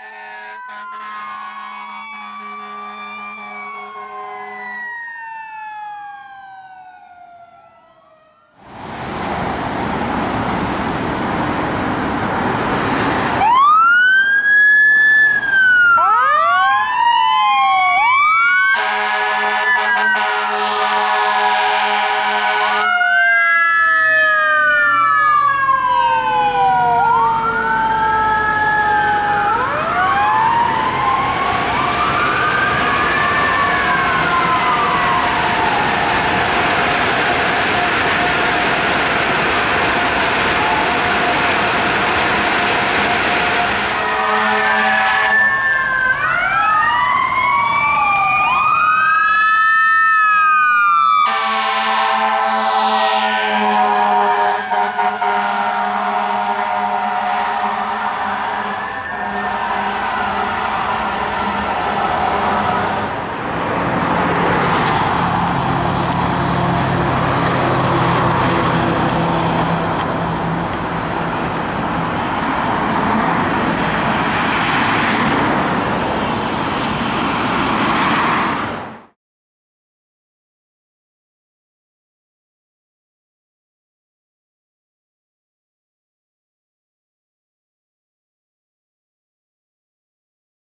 you